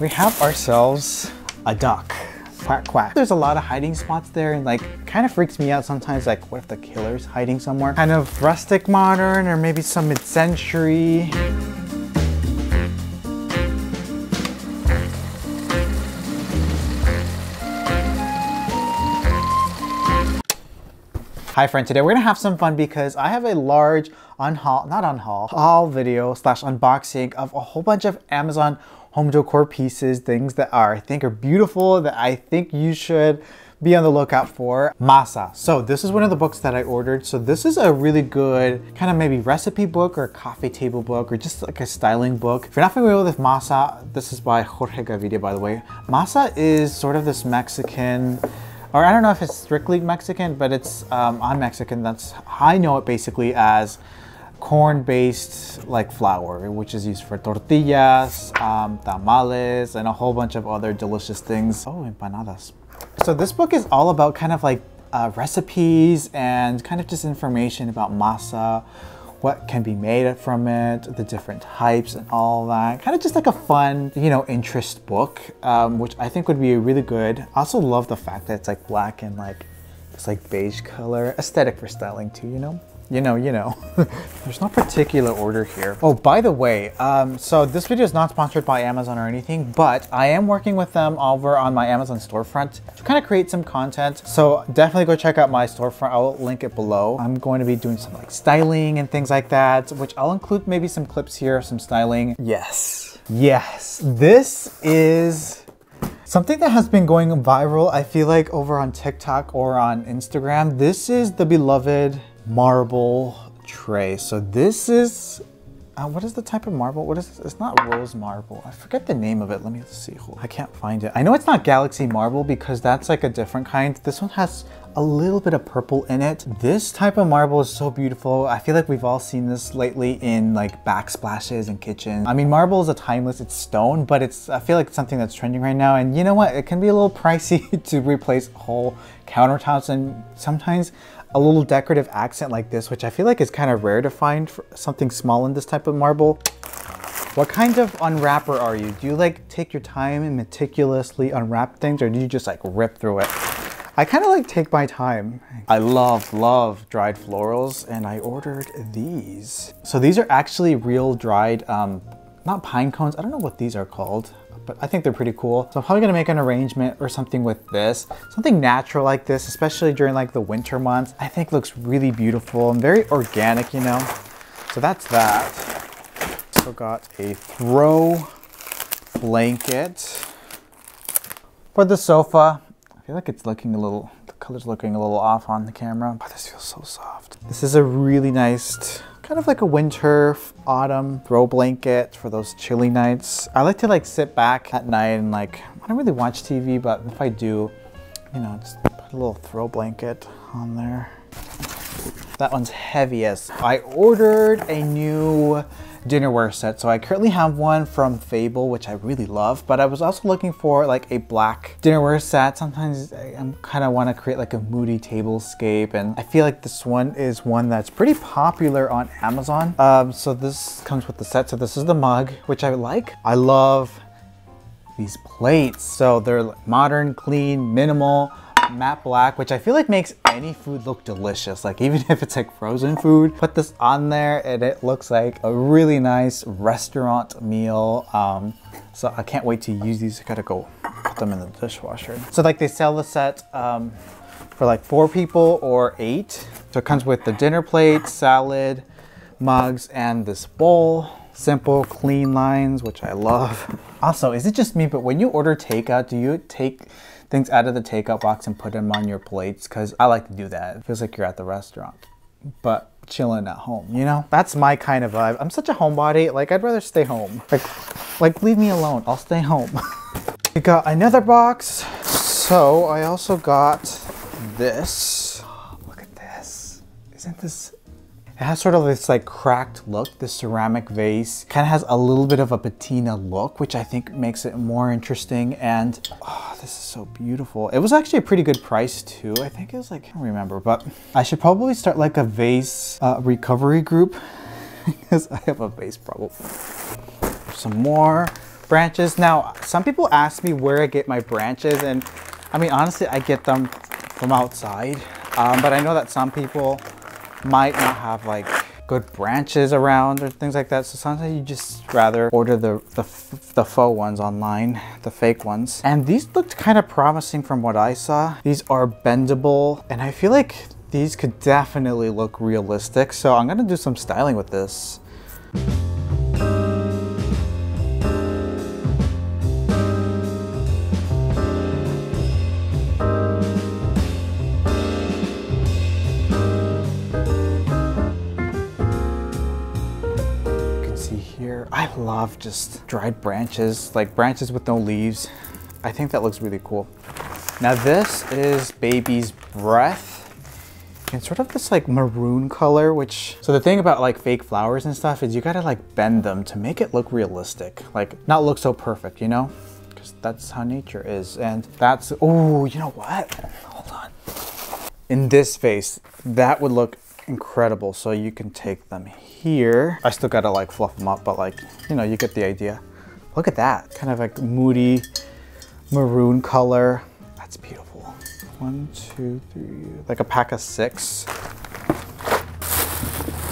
we have ourselves a duck. Quack, quack. There's a lot of hiding spots there and like kind of freaks me out sometimes like what if the killer's hiding somewhere? Kind of rustic modern or maybe some mid-century. Hi friend, today we're gonna have some fun because I have a large unhaul, not unhaul, haul video slash unboxing of a whole bunch of Amazon home decor pieces, things that are I think are beautiful that I think you should be on the lookout for. Masa. So this is one of the books that I ordered. So this is a really good kind of maybe recipe book or coffee table book or just like a styling book. If you're not familiar with Masa, this is by Jorge Gaviria by the way. Masa is sort of this Mexican or I don't know if it's strictly Mexican, but it's, um, I'm Mexican, that's, I know it basically as corn-based like flour, which is used for tortillas, um, tamales, and a whole bunch of other delicious things. Oh, empanadas. So this book is all about kind of like uh, recipes and kind of just information about masa, what can be made from it, the different types and all that. Kind of just like a fun, you know, interest book, um, which I think would be really good. I also love the fact that it's like black and like, it's like beige color, aesthetic for styling too, you know? You know, you know. There's no particular order here. Oh, by the way, um, so this video is not sponsored by Amazon or anything, but I am working with them over on my Amazon storefront to kind of create some content. So definitely go check out my storefront. I'll link it below. I'm going to be doing some like styling and things like that, which I'll include maybe some clips here, some styling. Yes, yes, this is Something that has been going viral, I feel like over on TikTok or on Instagram, this is the beloved marble tray. So this is, uh, what is the type of marble? What is this? It's not rose marble. I forget the name of it. Let me see. I can't find it. I know it's not galaxy marble because that's like a different kind. This one has a little bit of purple in it. This type of marble is so beautiful. I feel like we've all seen this lately in like backsplashes and kitchens. I mean, marble is a timeless, it's stone, but it's, I feel like it's something that's trending right now. And you know what? It can be a little pricey to replace whole countertops. And sometimes a little decorative accent like this, which I feel like is kind of rare to find for something small in this type of marble. What kind of unwrapper are you? Do you like take your time and meticulously unwrap things or do you just like rip through it? I kind of like take my time. I love, love dried florals and I ordered these. So these are actually real dried, um, not pine cones. I don't know what these are called but I think they're pretty cool. So I'm probably gonna make an arrangement or something with this. Something natural like this, especially during like the winter months, I think looks really beautiful and very organic, you know? So that's that. Also got a throw blanket for the sofa. I feel like it's looking a little, the color's looking a little off on the camera. Oh, this feels so soft. This is a really nice kind of like a winter, autumn throw blanket for those chilly nights. I like to like sit back at night and like, I don't really watch TV, but if I do, you know, just put a little throw blanket on there. That one's heaviest. I ordered a new dinnerware set. So I currently have one from Fable, which I really love, but I was also looking for like a black dinnerware set. Sometimes I kind of want to create like a moody tablescape and I feel like this one is one that's pretty popular on Amazon. Um, so this comes with the set. So this is the mug, which I like. I love these plates. So they're modern, clean, minimal matte black, which I feel like makes any food look delicious. Like even if it's like frozen food, put this on there and it looks like a really nice restaurant meal. Um, so I can't wait to use these. I gotta go put them in the dishwasher. So like they sell the set um, for like four people or eight. So it comes with the dinner plate, salad, mugs, and this bowl simple, clean lines, which I love. Also, is it just me, but when you order takeout, do you take things out of the takeout box and put them on your plates because I like to do that. It feels like you're at the restaurant, but chilling at home, you know? That's my kind of vibe. I'm such a homebody. Like, I'd rather stay home. Like, like leave me alone. I'll stay home. we got another box. So I also got this. look at this. Isn't this it has sort of this like cracked look, this ceramic vase. Kind of has a little bit of a patina look, which I think makes it more interesting. And oh, this is so beautiful. It was actually a pretty good price too. I think it was like, I can't remember, but I should probably start like a vase uh, recovery group because I have a vase problem. Some more branches. Now, some people ask me where I get my branches and I mean, honestly, I get them from outside. Um, but I know that some people might not have like good branches around or things like that. So sometimes you just rather order the, the, the faux ones online, the fake ones. And these looked kind of promising from what I saw. These are bendable and I feel like these could definitely look realistic. So I'm gonna do some styling with this. Love just dried branches, like branches with no leaves. I think that looks really cool. Now this is Baby's Breath. It's sort of this like maroon color, which, so the thing about like fake flowers and stuff is you gotta like bend them to make it look realistic. Like not look so perfect, you know? Because that's how nature is. And that's, oh, you know what? Hold on. In this face, that would look incredible. So you can take them here. I still gotta like fluff them up, but like, you know, you get the idea. Look at that, kind of like moody maroon color. That's beautiful. One, two, three, like a pack of six.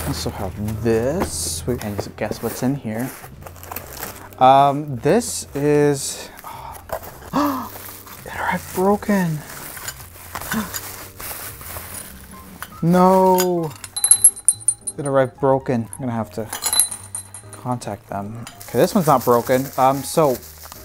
Also have this, and guess what's in here. Um, this is, oh, it arrived broken. No. It arrived broken. I'm gonna have to contact them. Okay, this one's not broken. Um, so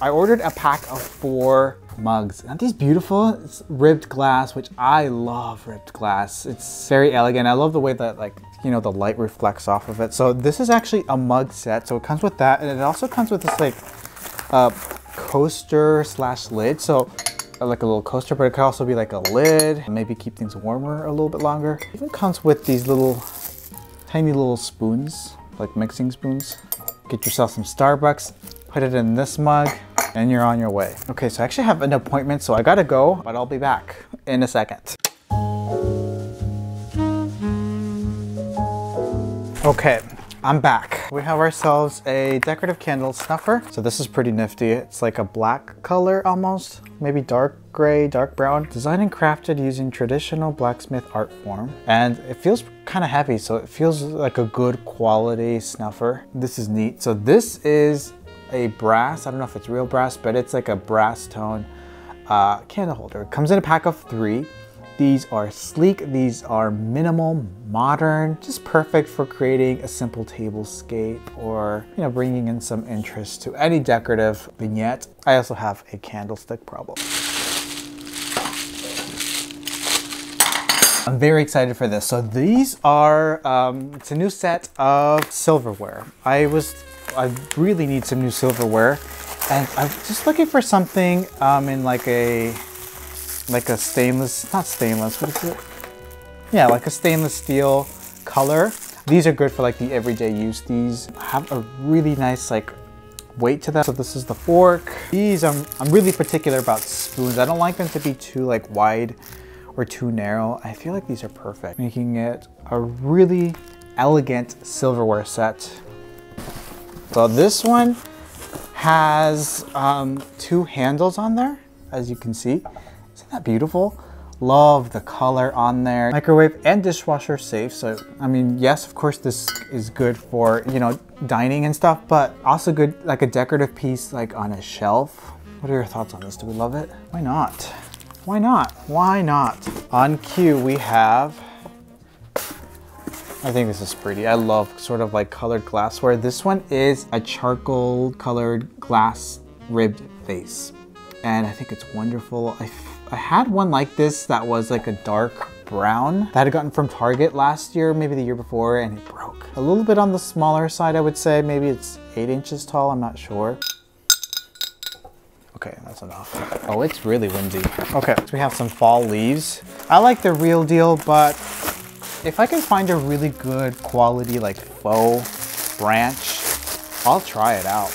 I ordered a pack of four mugs. Aren't these beautiful? It's ribbed glass, which I love ribbed glass. It's very elegant. I love the way that like, you know, the light reflects off of it. So this is actually a mug set. So it comes with that. And it also comes with this like uh, coaster slash lid. So like a little coaster, but it could also be like a lid, maybe keep things warmer a little bit longer. It even comes with these little tiny little spoons, like mixing spoons. Get yourself some Starbucks, put it in this mug, and you're on your way. Okay, so I actually have an appointment, so I gotta go, but I'll be back in a second. Okay, I'm back. We have ourselves a decorative candle snuffer. So this is pretty nifty. It's like a black color almost, maybe dark gray, dark brown. Designed and crafted using traditional blacksmith art form. And it feels kind of heavy, so it feels like a good quality snuffer. This is neat. So this is a brass, I don't know if it's real brass, but it's like a brass tone uh, candle holder. It comes in a pack of three. These are sleek, these are minimal, modern, just perfect for creating a simple tablescape or, you know, bringing in some interest to any decorative vignette. I also have a candlestick problem. I'm very excited for this. So these are, um, it's a new set of silverware. I was, I really need some new silverware and I'm just looking for something um, in like a like a stainless, not stainless, what is it? Yeah, like a stainless steel color. These are good for like the everyday use. These have a really nice like weight to them. So this is the fork. These, I'm, I'm really particular about spoons. I don't like them to be too like wide or too narrow. I feel like these are perfect, making it a really elegant silverware set. So this one has um, two handles on there, as you can see. Isn't that beautiful? Love the color on there. Microwave and dishwasher safe. So, I mean, yes, of course this is good for, you know, dining and stuff, but also good like a decorative piece like on a shelf. What are your thoughts on this? Do we love it? Why not? Why not? Why not? On cue, we have I think this is pretty. I love sort of like colored glassware. This one is a charcoal colored glass ribbed vase. And I think it's wonderful. I I had one like this that was like a dark brown that I had gotten from Target last year, maybe the year before, and it broke. A little bit on the smaller side, I would say. Maybe it's eight inches tall, I'm not sure. Okay, that's enough. Oh, it's really windy. Okay, so we have some fall leaves. I like the real deal, but if I can find a really good quality like faux branch, I'll try it out.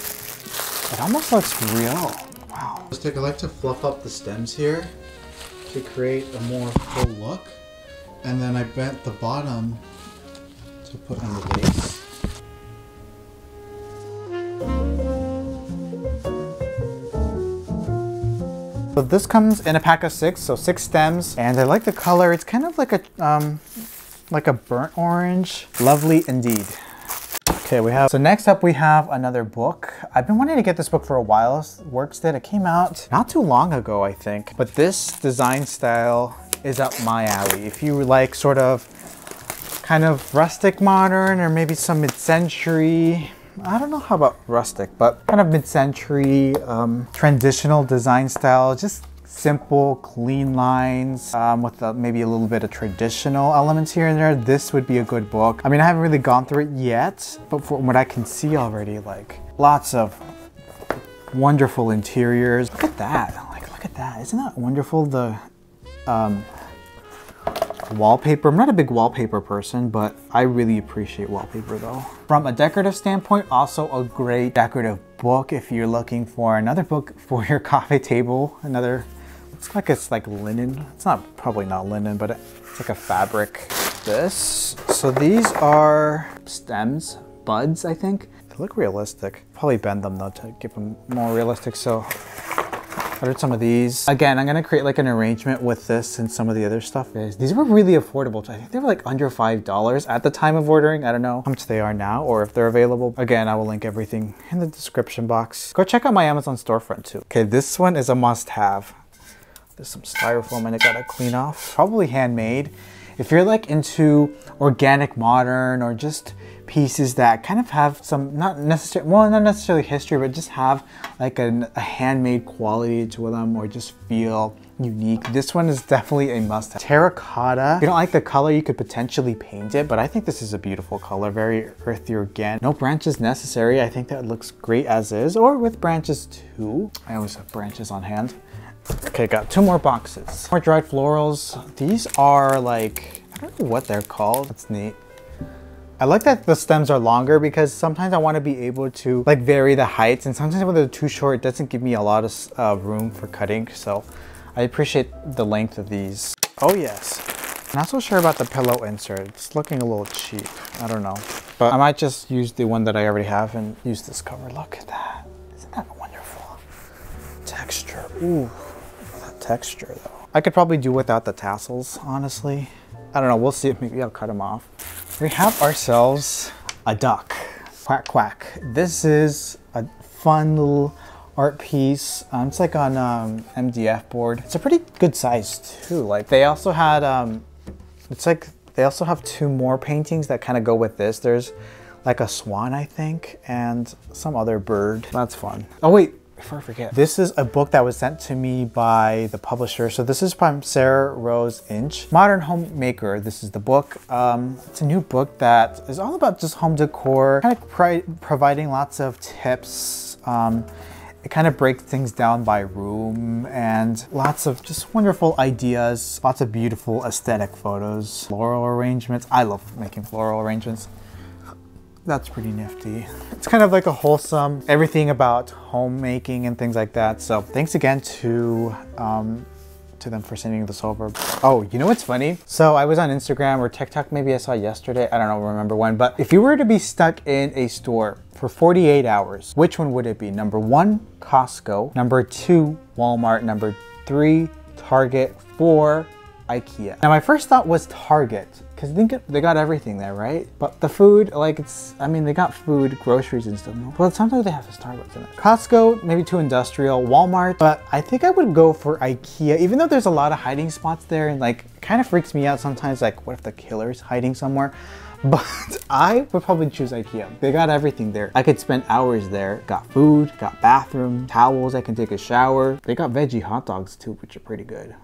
It almost looks real. Wow. Just take, I like to fluff up the stems here to create a more full look. And then I bent the bottom to put in the base. So this comes in a pack of six, so six stems, and I like the color. It's kind of like a, um, like a burnt orange. Lovely indeed. Okay, we have, so next up we have another book. I've been wanting to get this book for a while. Works that it came out not too long ago, I think. But this design style is up my alley. If you like sort of kind of rustic modern or maybe some mid-century I don't know how about rustic, but kind of mid-century, um, traditional design style, just simple, clean lines um, with a, maybe a little bit of traditional elements here and there. This would be a good book. I mean, I haven't really gone through it yet, but from what I can see already, like lots of wonderful interiors. Look at that, like look at that. Isn't that wonderful? The um, wallpaper. I'm not a big wallpaper person, but I really appreciate wallpaper though. From a decorative standpoint, also a great decorative book if you're looking for another book for your coffee table. Another, it's like it's like linen. It's not probably not linen, but it's like a fabric. This. So these are stems, buds, I think. They look realistic. Probably bend them though to give them more realistic. So are some of these? Again, I'm gonna create like an arrangement with this and some of the other stuff. These were really affordable. I think they were like under $5 at the time of ordering. I don't know how much they are now or if they're available. Again, I will link everything in the description box. Go check out my Amazon storefront too. Okay, this one is a must have. There's some styrofoam and I gotta clean off. Probably handmade. If you're like into organic modern or just pieces that kind of have some, not necessarily, well, not necessarily history, but just have like a, a handmade quality to them or just feel unique. This one is definitely a must have. Terracotta. If you don't like the color, you could potentially paint it, but I think this is a beautiful color, very earthy organic. No branches necessary. I think that looks great as is, or with branches too. I always have branches on hand. Okay, got two more boxes. More dried florals. These are like, I don't know what they're called. That's neat. I like that the stems are longer because sometimes I want to be able to like vary the heights and sometimes when they're too short, it doesn't give me a lot of uh, room for cutting. So I appreciate the length of these. Oh yes. Not so sure about the pillow insert. It's looking a little cheap. I don't know. But I might just use the one that I already have and use this cover. Look at that. Isn't that wonderful? Texture. Ooh, texture though. I could probably do without the tassels, honestly. I don't know. We'll see. If maybe I'll cut them off. We have ourselves a duck. Quack quack. This is a fun little art piece. Um, it's like on um, MDF board. It's a pretty good size too. Like they also had, um, it's like they also have two more paintings that kind of go with this. There's like a swan, I think, and some other bird. That's fun. Oh wait, I forget, this is a book that was sent to me by the publisher. So this is from Sarah Rose Inch, Modern Homemaker. This is the book. Um, it's a new book that is all about just home decor, kind of providing lots of tips. Um, it kind of breaks things down by room and lots of just wonderful ideas, lots of beautiful aesthetic photos, floral arrangements. I love making floral arrangements. That's pretty nifty. It's kind of like a wholesome, everything about homemaking and things like that. So thanks again to um, to them for sending this over. Oh, you know what's funny? So I was on Instagram or TikTok, maybe I saw yesterday. I don't know, remember when, but if you were to be stuck in a store for 48 hours, which one would it be? Number one, Costco. Number two, Walmart. Number three, Target. Four, Ikea. Now my first thought was Target because think they got everything there, right? But the food, like it's, I mean, they got food, groceries and stuff. But sometimes they have a Starbucks in it. Costco, maybe too industrial, Walmart, but I think I would go for Ikea, even though there's a lot of hiding spots there and like kind of freaks me out sometimes, like what if the killer's hiding somewhere? But I would probably choose Ikea. They got everything there. I could spend hours there. Got food, got bathroom, towels, I can take a shower. They got veggie hot dogs too, which are pretty good.